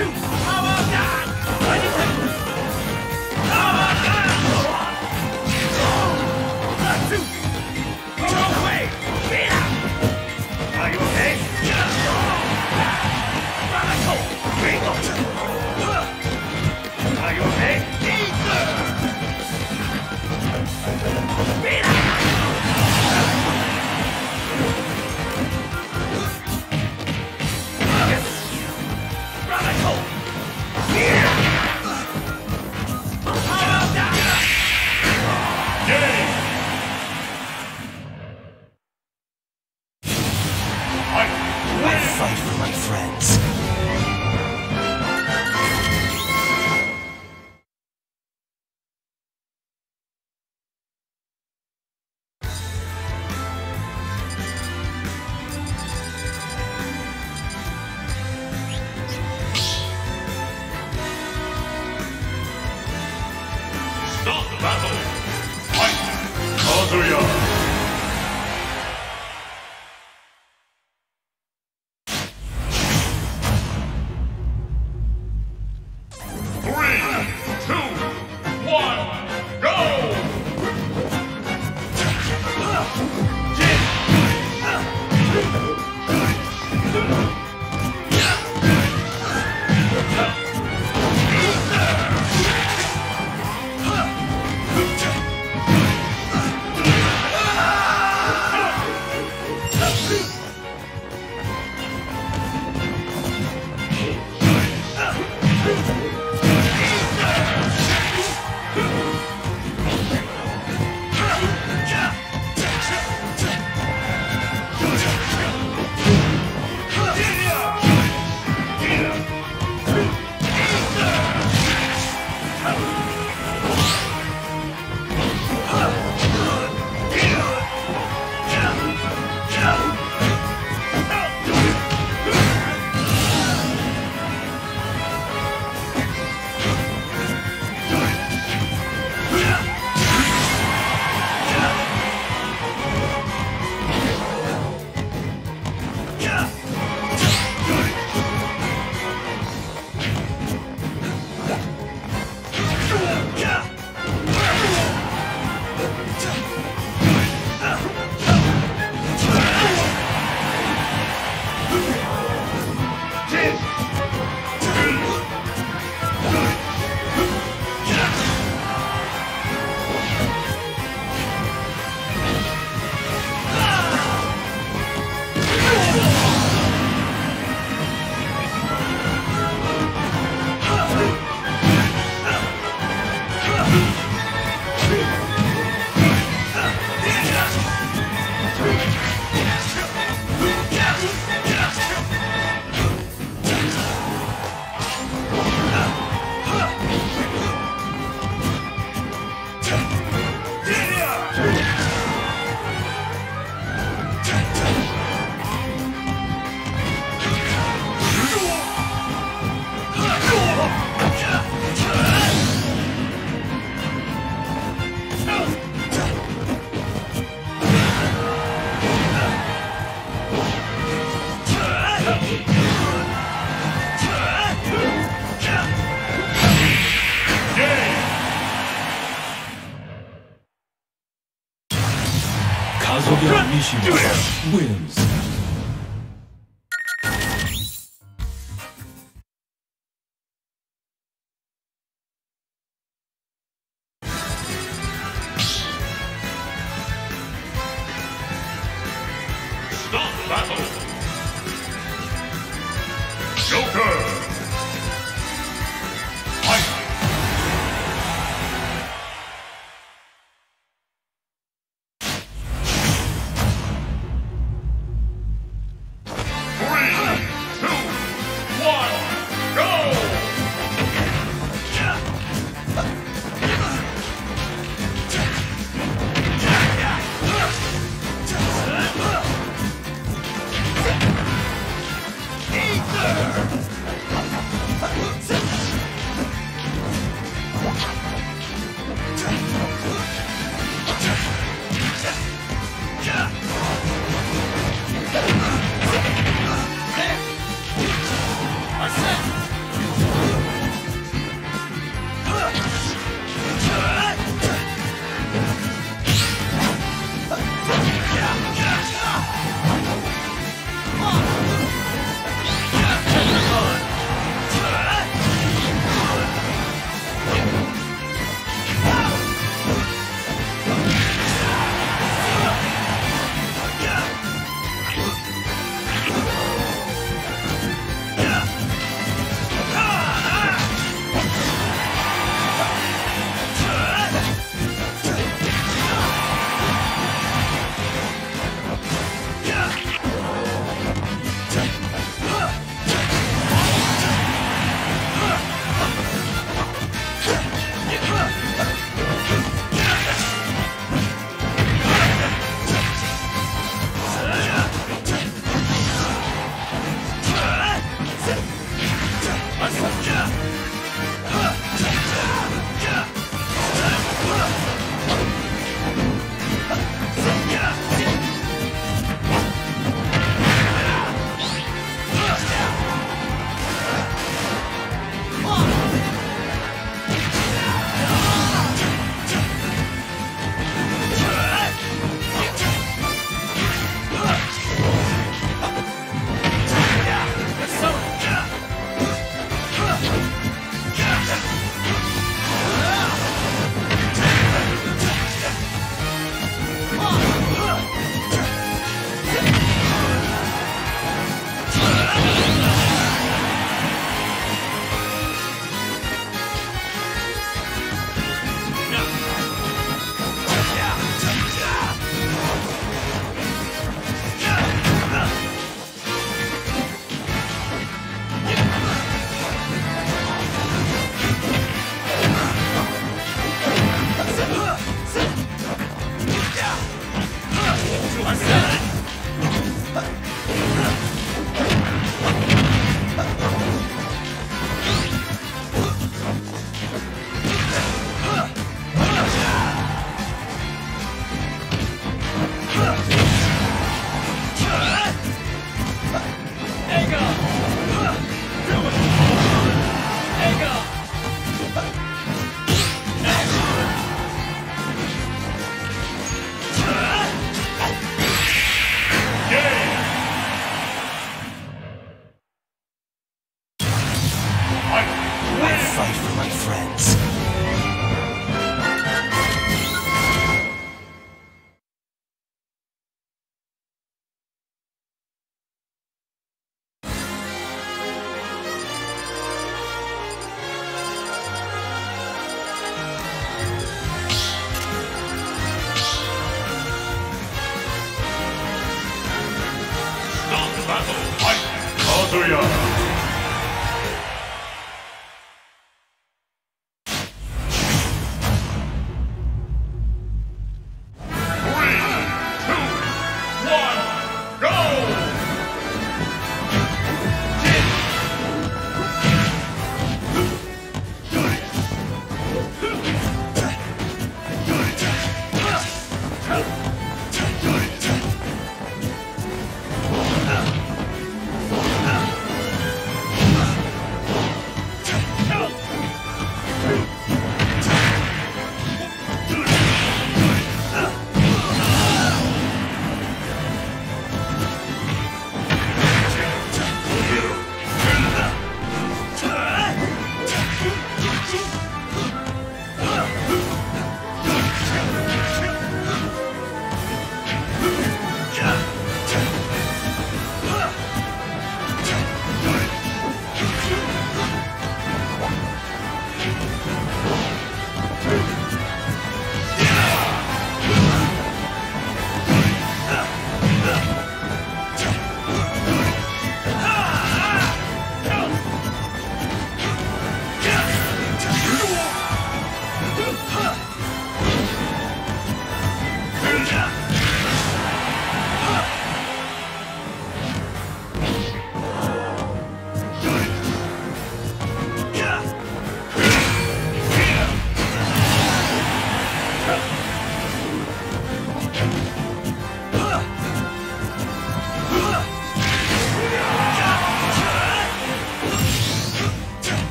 Shoot!